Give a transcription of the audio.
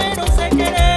pero sé querer.